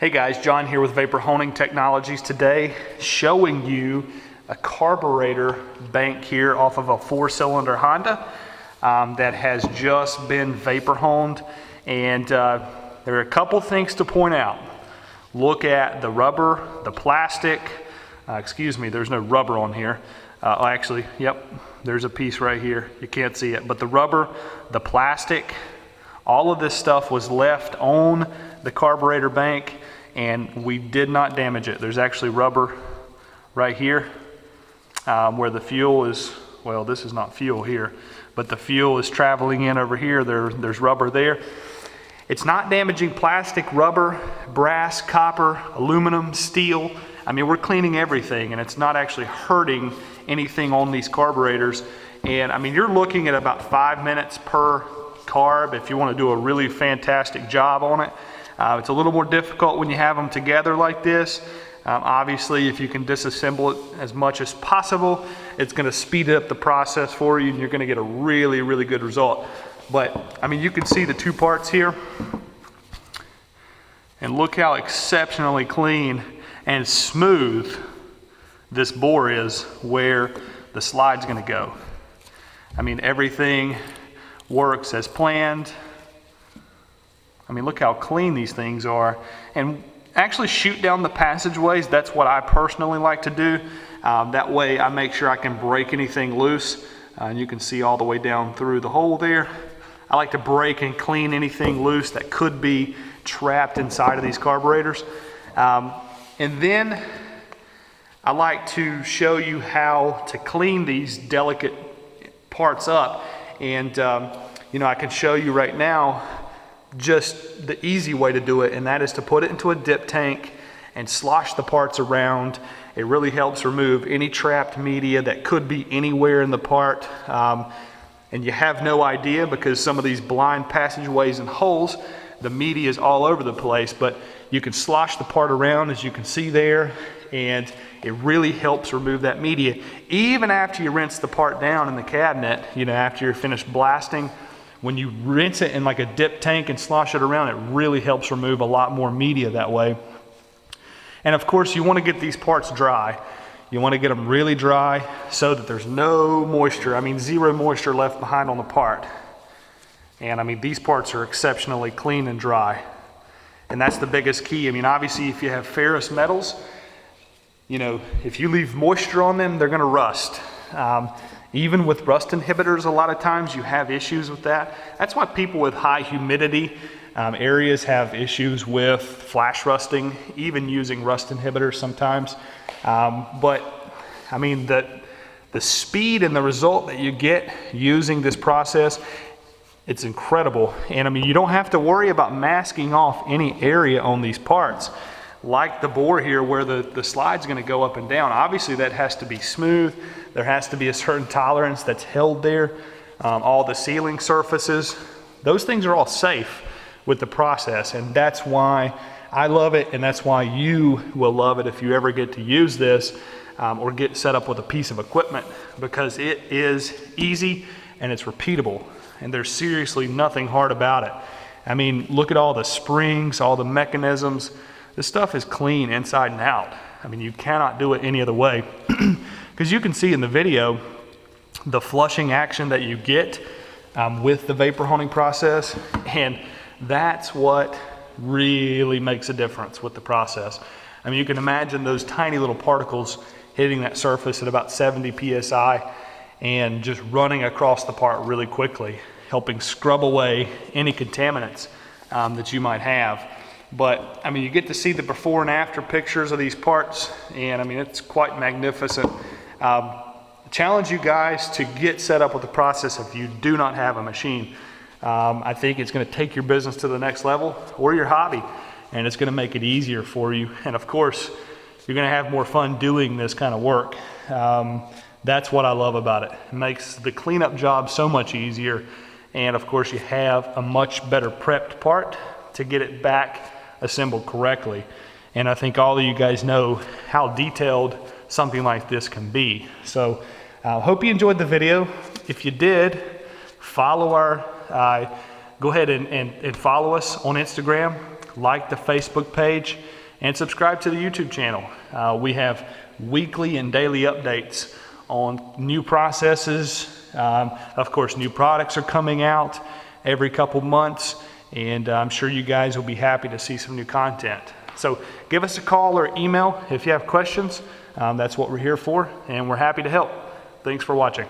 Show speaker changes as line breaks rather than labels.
Hey guys, John here with Vapor Honing Technologies today, showing you a carburetor bank here off of a four cylinder Honda um, that has just been vapor honed. And uh, there are a couple things to point out. Look at the rubber, the plastic, uh, excuse me, there's no rubber on here. Uh, actually, yep, there's a piece right here. You can't see it, but the rubber, the plastic, all of this stuff was left on the carburetor bank and we did not damage it. There's actually rubber right here um, where the fuel is, well, this is not fuel here, but the fuel is traveling in over here. There, there's rubber there. It's not damaging plastic, rubber, brass, copper, aluminum, steel. I mean, we're cleaning everything and it's not actually hurting anything on these carburetors. And I mean, you're looking at about five minutes per carb if you want to do a really fantastic job on it. Uh, it's a little more difficult when you have them together like this. Um, obviously, if you can disassemble it as much as possible, it's going to speed up the process for you and you're going to get a really, really good result. But, I mean, you can see the two parts here. And look how exceptionally clean and smooth this bore is where the slide's going to go. I mean, everything works as planned. I mean, look how clean these things are. And actually shoot down the passageways. That's what I personally like to do. Um, that way I make sure I can break anything loose. Uh, and you can see all the way down through the hole there. I like to break and clean anything loose that could be trapped inside of these carburetors. Um, and then I like to show you how to clean these delicate parts up. And, um, you know, I can show you right now just the easy way to do it, and that is to put it into a dip tank and slosh the parts around. It really helps remove any trapped media that could be anywhere in the part. Um, and you have no idea because some of these blind passageways and holes, the media is all over the place, but you can slosh the part around as you can see there, and it really helps remove that media. Even after you rinse the part down in the cabinet, you know, after you're finished blasting, when you rinse it in like a dip tank and slosh it around, it really helps remove a lot more media that way. And of course, you want to get these parts dry. You want to get them really dry so that there's no moisture, I mean zero moisture left behind on the part. And I mean, these parts are exceptionally clean and dry. And that's the biggest key. I mean, obviously, if you have ferrous metals, you know, if you leave moisture on them, they're going to rust. Um, even with rust inhibitors, a lot of times you have issues with that. That's why people with high humidity um, areas have issues with flash rusting, even using rust inhibitors sometimes. Um, but I mean, the, the speed and the result that you get using this process, it's incredible. And I mean, you don't have to worry about masking off any area on these parts like the bore here where the, the slide's gonna go up and down. Obviously that has to be smooth. There has to be a certain tolerance that's held there. Um, all the sealing surfaces, those things are all safe with the process and that's why I love it and that's why you will love it if you ever get to use this um, or get set up with a piece of equipment because it is easy and it's repeatable and there's seriously nothing hard about it. I mean, look at all the springs, all the mechanisms, this stuff is clean inside and out. I mean, you cannot do it any other way. Because you can see in the video, the flushing action that you get um, with the vapor honing process. And that's what really makes a difference with the process. I mean, you can imagine those tiny little particles hitting that surface at about 70 PSI and just running across the part really quickly, helping scrub away any contaminants um, that you might have. But I mean, you get to see the before and after pictures of these parts, and I mean, it's quite magnificent. Um, challenge you guys to get set up with the process if you do not have a machine. Um, I think it's going to take your business to the next level or your hobby, and it's going to make it easier for you. And of course, you're going to have more fun doing this kind of work. Um, that's what I love about it. It makes the cleanup job so much easier. And of course, you have a much better prepped part to get it back assembled correctly. And I think all of you guys know how detailed something like this can be. So I uh, hope you enjoyed the video. If you did, follow our, uh, go ahead and, and, and follow us on Instagram. like the Facebook page, and subscribe to the YouTube channel. Uh, we have weekly and daily updates on new processes. Um, of course, new products are coming out every couple months, and I'm sure you guys will be happy to see some new content. So give us a call or email if you have questions. Um, that's what we're here for, and we're happy to help. Thanks for watching.